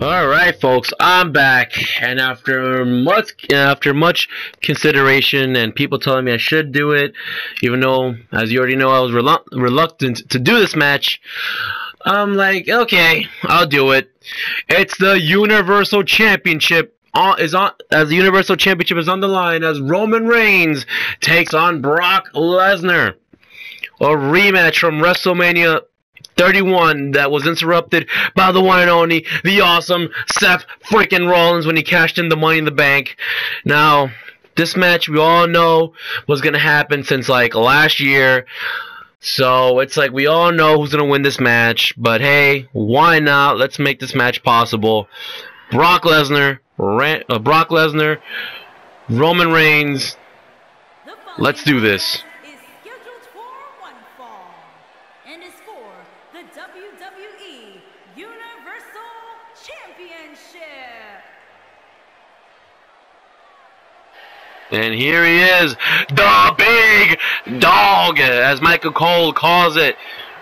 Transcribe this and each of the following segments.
All right, folks, I'm back, and after much after much consideration and people telling me I should do it, even though, as you already know, I was relu reluctant to do this match, I'm like, okay, I'll do it. It's the Universal Championship on, is on as the Universal Championship is on the line as Roman Reigns takes on Brock Lesnar. A rematch from WrestleMania 31 that was interrupted by the one and only, the awesome Seth freaking Rollins when he cashed in the Money in the Bank. Now, this match we all know was gonna happen since like last year. So it's like we all know who's gonna win this match, but hey, why not? Let's make this match possible. Brock Lesnar, Ran- uh, Brock Lesnar, Roman Reigns. Let's do this. Is scheduled for one fall and is for the WWE Universal Championship. And here he is, the big dog, as Michael Cole calls it.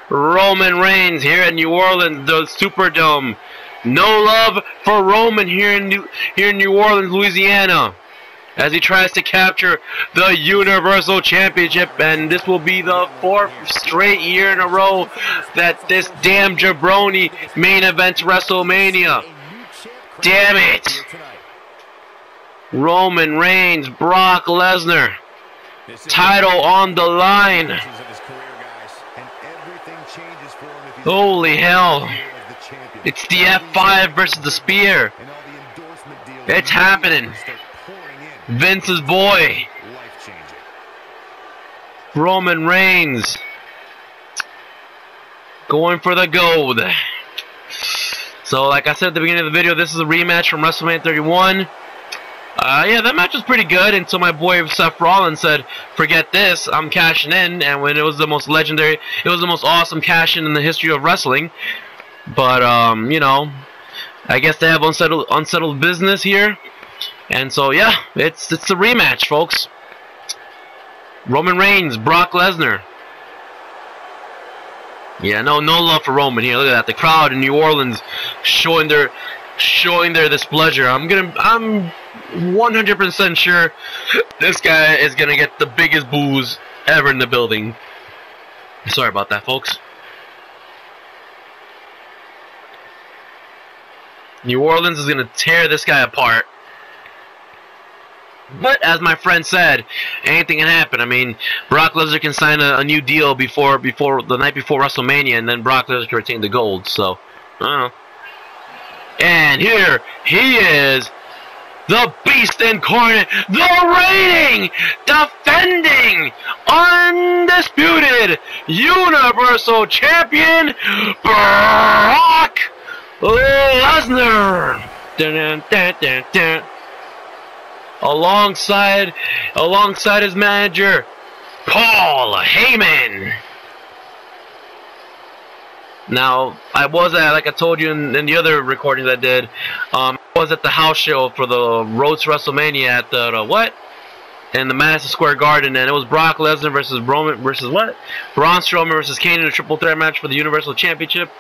Roman Reigns here in New Orleans, the Superdome. No love for Roman here in New, here in New Orleans, Louisiana, as he tries to capture the Universal Championship, and this will be the fourth straight year in a row that this damn jabroni main events WrestleMania. Damn it! Roman Reigns, Brock Lesnar, title on the line. Holy hell. It's the F5 versus the Spear. It's happening. Vince's boy, Roman Reigns, going for the gold. So, like I said at the beginning of the video, this is a rematch from WrestleMania 31. Uh, yeah, that match was pretty good until my boy Seth Rollins said, "Forget this, I'm cashing in." And when it was the most legendary, it was the most awesome cash in in the history of wrestling. But um, you know, I guess they have unsettled unsettled business here, and so yeah, it's it's a rematch, folks. Roman Reigns, Brock Lesnar. Yeah, no, no love for Roman here. Look at that, the crowd in New Orleans showing their showing their displeasure. I'm gonna, I'm 100% sure this guy is gonna get the biggest boos ever in the building. Sorry about that, folks. New Orleans is gonna tear this guy apart. But as my friend said, anything can happen. I mean, Brock Lesnar can sign a, a new deal before before the night before WrestleMania, and then Brock Lesnar can retain the gold. So, I don't know. And here he is, the Beast Incarnate, the reigning, defending, undisputed Universal Champion, Brock Lesnar. Dun, dun, dun. Alongside, alongside his manager, Paul Heyman. Now, I was at, like I told you in, in the other recordings I did, um, I was at the house show for the Road to WrestleMania at the, the what? In the Madison Square Garden, and it was Brock Lesnar versus Roman versus what? Braun Strowman versus Kane in a triple threat match for the Universal Championship.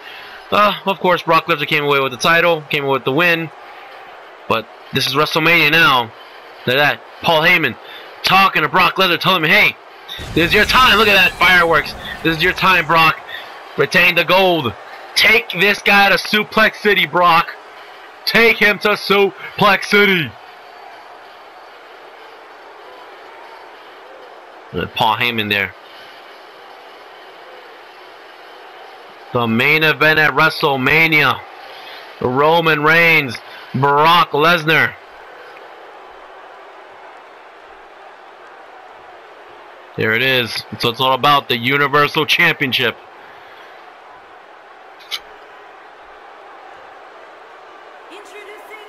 Uh, of course, Brock Lesnar came away with the title, came away with the win. But this is WrestleMania now. Look at that. Paul Heyman talking to Brock Lesnar, telling him, hey, this is your time. Look at that fireworks. This is your time, Brock. Retain the gold. Take this guy to Suplex City, Brock. Take him to Suplex City. Paul Heyman there. The main event at WrestleMania. Roman Reigns, Brock Lesnar. There it is. So it's all about the Universal Championship. Introducing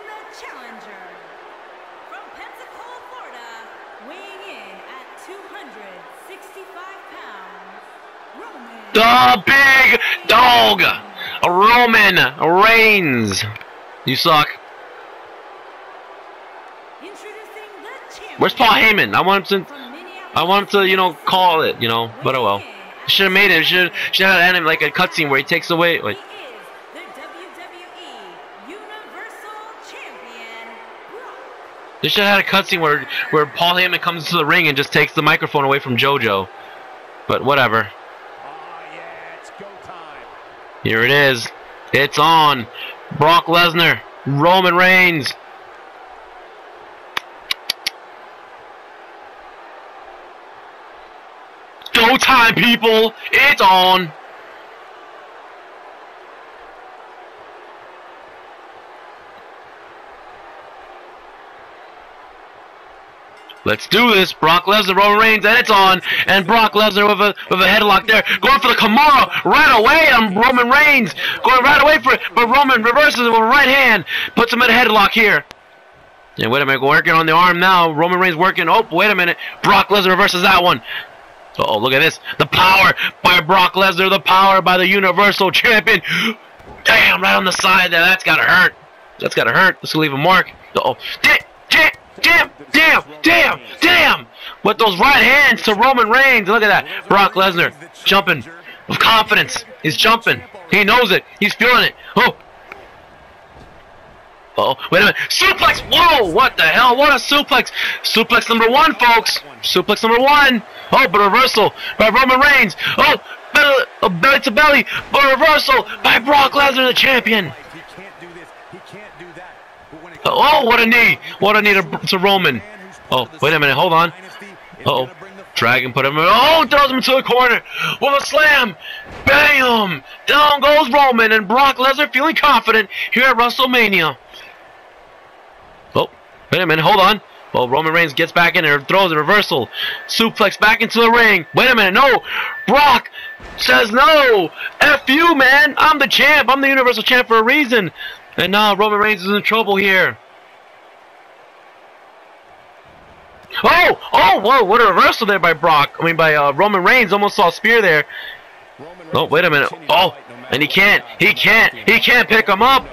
the challenger from Pensacola, Florida, weighing in at 265 pounds, Roman. The big dog, Roman Reigns. You suck. Introducing the champion. Where's Paul Heyman? I want him to. I want him to, you know, call it. You know, but oh well. Should have made it. Should should have had him like a cutscene where he takes away. Wait. He is the WWE They should have had a cutscene where where Paul Heyman comes into the ring and just takes the microphone away from JoJo. But whatever. Oh, yeah, it's go time. Here it is. It's on. Brock Lesnar, Roman Reigns. Go time, people! It's on! Let's do this. Brock Lesnar, Roman Reigns, and it's on. And Brock Lesnar with a with a headlock there, going for the Kimura right away on Roman Reigns, going right away for it. But Roman reverses it with a right hand, puts him in a headlock here. And wait a minute, working on the arm now. Roman Reigns working. Oh, wait a minute. Brock Lesnar reverses that one. Oh, look at this. The power by Brock Lesnar. The power by the Universal Champion. Damn, right on the side there. That's gotta hurt. That's gotta hurt. Let's leave a mark. Uh oh. Damn, damn, damn, damn, damn. With those right hands to Roman Reigns. Look at that. Brock Lesnar jumping with confidence. He's jumping. He knows it. He's feeling it. Oh. Oh, wait a minute. Suplex! Whoa! What the hell? What a suplex! Suplex number one, folks! Suplex number one! Oh, but reversal by Roman Reigns! Oh, belly, belly to belly! But reversal by Brock Lesnar, the champion! He can't do this. He can't do that. But when it Oh, what a knee! What a knee to, to Roman! Oh, wait a minute, hold on. Uh-oh. Dragon put him in. Oh, throws him into the corner with a slam. Bam! Down goes Roman and Brock Lesnar feeling confident here at WrestleMania. Oh, wait a minute, hold on. Well, Roman Reigns gets back in there, throws a reversal. Suplex back into the ring. Wait a minute, no! Brock says no! F you, man! I'm the champ! I'm the Universal Champ for a reason! And now Roman Reigns is in trouble here. Oh! Oh, whoa, what a reversal there by Brock. I mean, by uh, Roman Reigns. Almost saw a spear there. Oh, wait a minute. Oh, and he can't. He can't. He can't pick him up.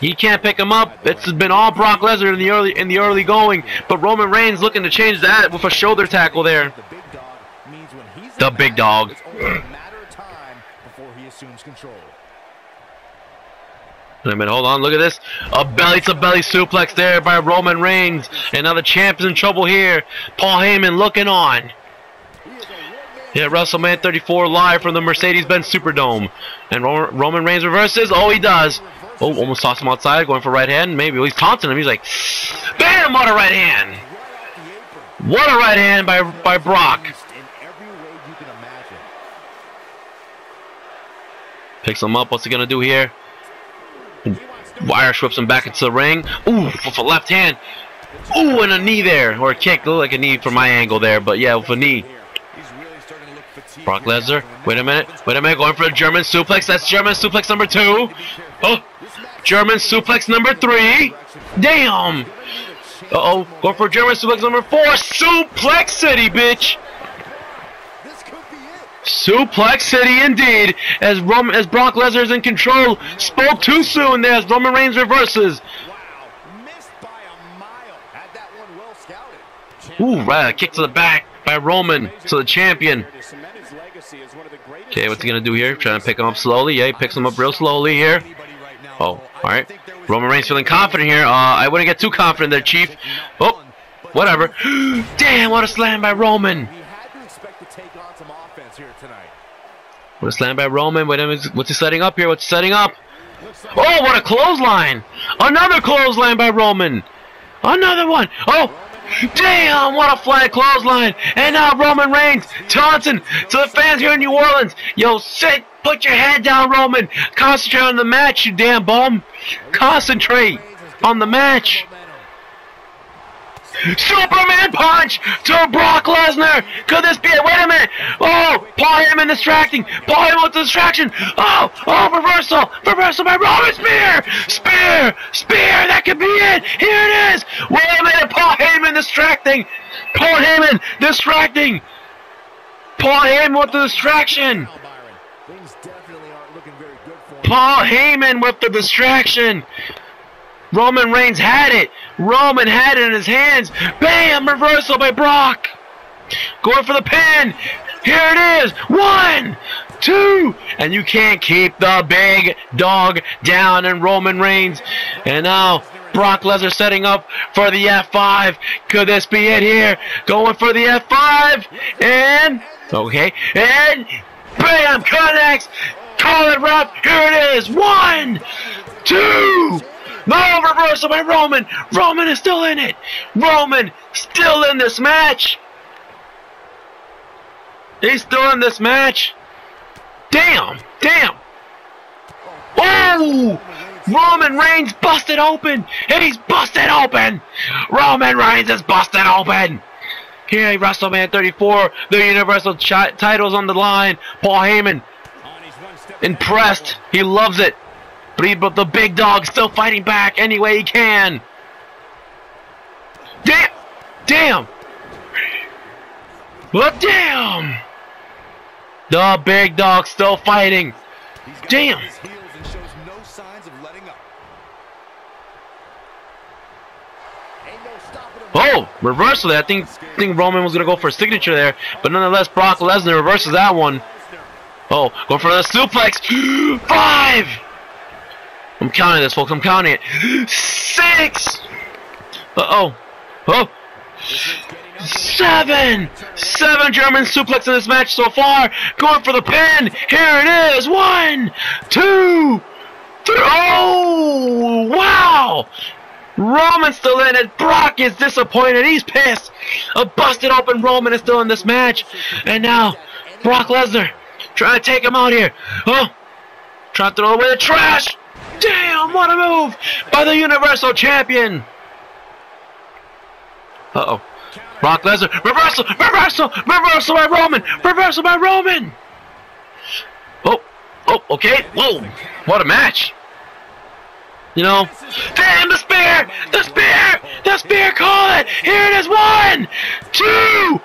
He can't pick him up. It's been all Brock Lesnar in the early in the early going, but Roman Reigns looking to change that with a shoulder tackle there. the big dog a minute, hold on, look at this. A belly to belly suplex there by Roman Reigns. And now the champ is in trouble here. Paul Heyman looking on. Yeah, WrestleMania 34 live from the Mercedes-Benz Superdome. And Roman Reigns reverses. Oh, he does. Oh, almost tossed him outside, going for right hand. Maybe well, he's taunting him. He's like, bam, what a right hand. What a right hand by by Brock. Picks him up. What's he gonna do here? Irish whips him back into the ring. Ooh, with a left hand. Ooh, and a knee there, or a kick. Looked like a knee from my angle there, but yeah, with a knee. Brock Lesnar. Wait a minute. Wait a minute. Going for a German suplex. That's German suplex number two. Oh, German suplex number three. Damn. Uh oh. Going for German suplex number four. Suplex City, bitch. This could be it. Suplex City indeed, as Roman, as Brock Lesnar is in control. Spoke too soon there as Roman Reigns reverses. Ooh, right, a kick to the back by Roman to the champion. Okay, what's he gonna do here? Trying to pick him up slowly. Yeah, he picks him up real slowly here. Oh, all right. Roman Reigns feeling confident here. Uh, I wouldn't get too confident there, Chief. Oh, whatever. Damn, what a slam by Roman. He had to expect to take on some offense here tonight. What a slam by Roman. A minute, what's he setting up here? What's he setting up? Oh, what a clothesline! Another clothesline by Roman. Another one. Oh, damn! What a flying clothesline! And now Roman Reigns taunting to the fans here in New Orleans. Yo, sit. Put your head down, Roman. Concentrate on the match, you damn bum. Concentrate on the match. Superman punch to Brock Lesnar. Could this be it? Wait a minute. Oh, Paul Heyman distracting. Paul Heyman with the distraction. Oh, oh, reversal. Reversal by Roman Spear. Spear. Spear. That could be it. Here it is. Wait a minute. Paul Heyman distracting. Paul Heyman distracting. Paul Heyman with the distraction. Now, Byron, things definitely aren't looking very good for him. Paul Heyman with the distraction. Roman Reigns had it. Roman had it in his hands. Bam! Reversal by Brock. Going for the pin. Here it is. One, two, and you can't keep the big dog down in Roman Reigns. And now Brock Lesnar setting up for the F5. Could this be it here? Going for the F5. And, okay, and bam, connects. Call it ref. Here it is. One, two. No reversal by Roman. Roman is still in it. Roman still in this match. He's still in this match. Damn, damn. Oh! Roman Reigns busted open! He's busted open! Roman Reigns is busted open! Here at WrestleMania 34, the Universal ch- title's on the line. Paul Heyman, impressed. He loves it. But, he, but the big dog's still fighting back any way he can. Damn! Damn! Well, damn! The big dog still fighting. Damn! Oh, reversal there. I think think Roman was gonna go for a signature there, but nonetheless, Brock Lesnar reverses that one. Oh, go for the suplex. Five. I'm counting this, folks. I'm counting it. Six. Uh oh. Oh. Seven! Seven German suplex in this match so far. Going for the pin. Here it is. One, two, three. Oh, wow! Roman's still in it. Brock is disappointed. He's pissed. A busted open Roman is still in this match. And now, Brock Lesnar trying to take him out here. Oh, trying to throw away the trash. Damn, what a move by the Universal Champion. Uh-oh. Brock Lesnar, reversal, reversal, reversal by Roman, reversal by Roman. Oh, oh, okay. Whoa, what a match. You know, damn the spear, the spear, the spear, call it. Here it is, one, two,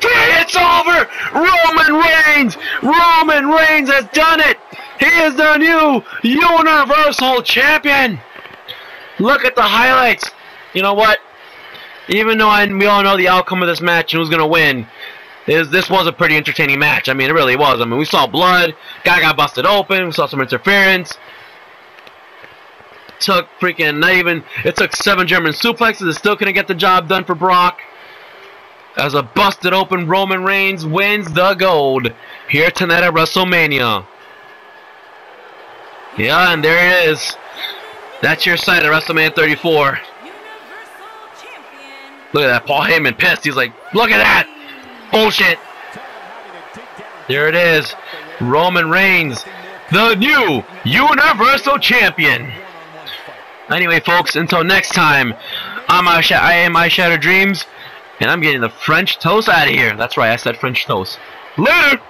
three, it's over. Roman Reigns, Roman Reigns has done it. He is the new Universal Champion. Look at the highlights. You know what? even though I, we all know the outcome of this match and who's going to win, is this was a pretty entertaining match. I mean, it really was. I mean, we saw blood, guy got busted open, we saw some interference. Took freaking not even. It took seven German suplexes. It still couldn't get the job done for Brock. As a busted open Roman Reigns wins the gold here tonight at WrestleMania. Yeah, and there it is. That's your site at WrestleMania 34. Look at that, Paul Heyman pissed. He's like, look at that! Bullshit! There it is. Roman Reigns, the new Universal Champion. Anyway, folks, until next time, I'm I am I Shatter Dreams, and I'm getting the French toast out of here. That's right, I said French toast. Later!